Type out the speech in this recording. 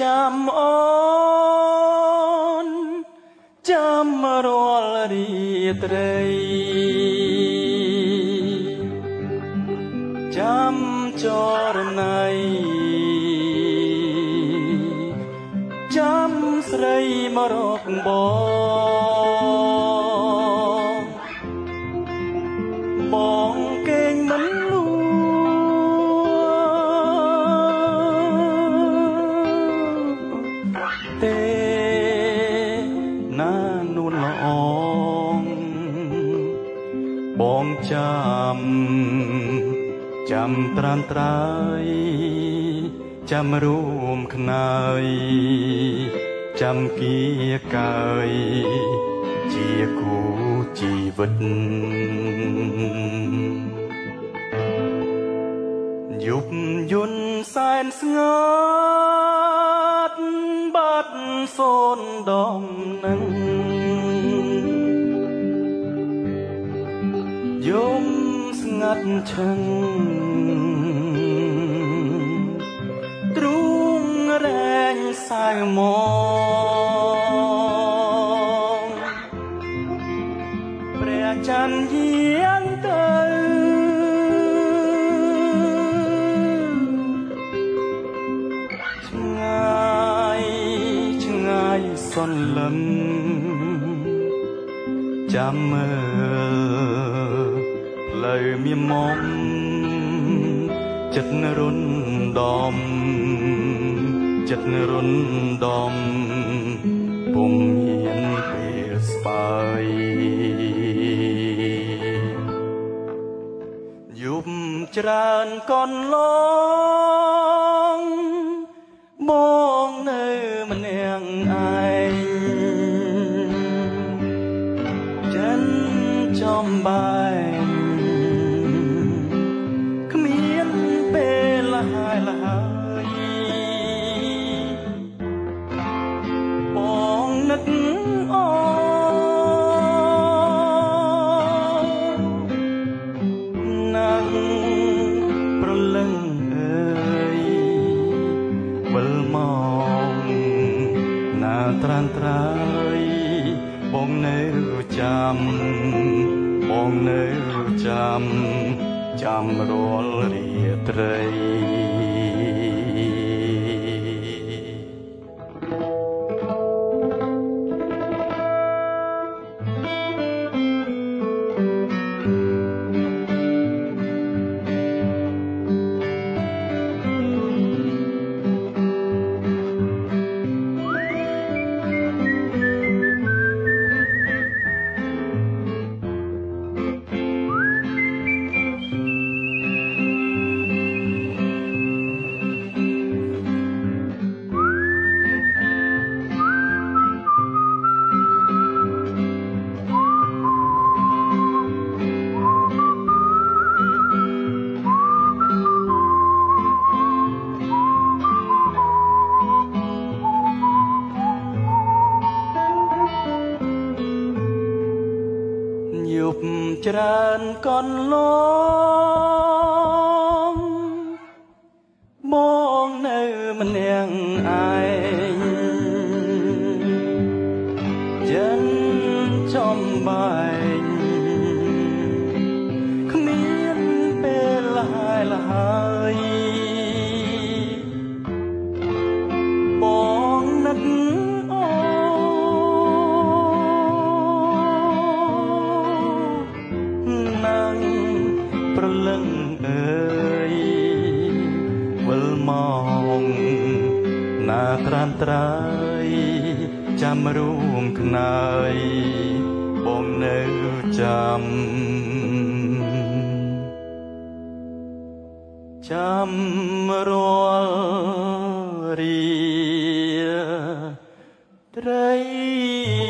ចាំអូនចាំរាល់រាត្រីចាំចរណៃចាំស្រីមករកបង ចាំចាំត្រានត្រើយចាំរួមខ្នើយចាំគៀកើយជាគូជីវិតយប់យន់សែនស្ងាត់បាត់សូនដំនឹង យំស្ងាត់ឈឹងទ្រូងរែងសាយមកព្រះច័ន្ទយាងទៅឆ្ងាយឆ្ងាយសន្លឹមចាំមើល ផ្លូវមានមុំចិត្តរុនដំចិត្តរុនដំពុំមានពេលស្បើយយប់ច្រើនកនឡងបងនៅម្នាក់ឯងចិនចំបែង នៅចាំបងនៅចាំចាំរាល់រាត្រី ច្រើនកន្លងបងនៅម្នាក់ឯង មងណាត្រានត្រៃចាំរួមខ្នើយបងនៅចាំចាំរាល់រីត្រី